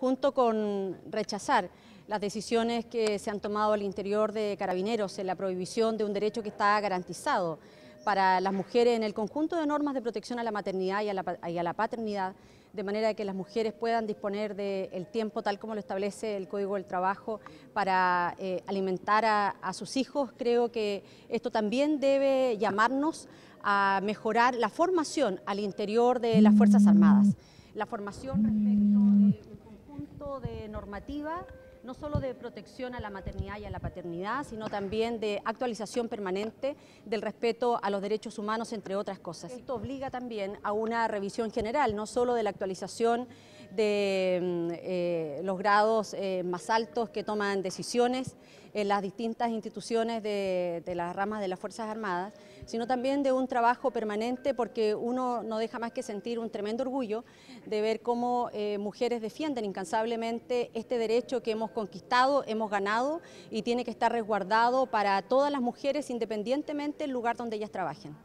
junto con rechazar las decisiones que se han tomado al interior de Carabineros en la prohibición de un derecho que está garantizado para las mujeres en el conjunto de normas de protección a la maternidad y a la, paternidad, de manera que las mujeres puedan disponer del tiempo tal como lo establece el Código del Trabajo para eh, alimentar a, sus hijos. Creo que esto también debe llamarnos a mejorar la formación al interior de las Fuerzas Armadas. La formación respecto normativa no solo de protección a la maternidad y a la paternidad, sino también de actualización permanente del respeto a los derechos humanos, entre otras cosas. Esto obliga también a una revisión general, no solo de la actualización de mm, eh, los grados eh, más altos que toman decisiones en las distintas instituciones de, las ramas de las Fuerzas Armadas, sino también de un trabajo permanente porque uno no deja más que sentir un tremendo orgullo de ver cómo eh, mujeres defienden incansablemente este derecho que hemos conquistado, hemos ganado y tiene que estar resguardado para todas las mujeres independientemente del lugar donde ellas trabajen.